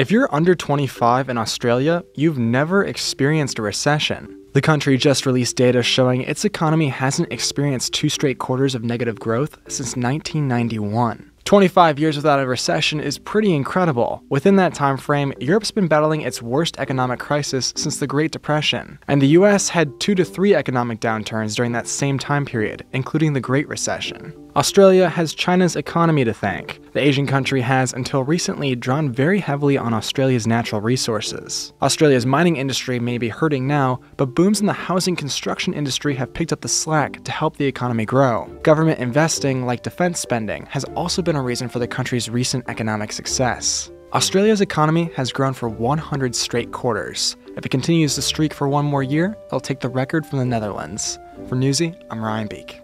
If you're under 25 in Australia, you've never experienced a recession. The country just released data showing its economy hasn't experienced two straight quarters of negative growth since 1991. 25 years without a recession is pretty incredible. Within that time frame, Europe's been battling its worst economic crisis since the Great Depression, and the US had 2 to 3 economic downturns during that same time period, including the Great Recession. Australia has China's economy to thank. The Asian country has, until recently, drawn very heavily on Australia's natural resources. Australia's mining industry may be hurting now, but booms in the housing construction industry have picked up the slack to help the economy grow. Government investing, like defense spending, has also been a reason for the country's recent economic success. Australia's economy has grown for 100 straight quarters. If it continues to streak for one more year, it'll take the record from the Netherlands. For Newsy, I'm Ryan Beek.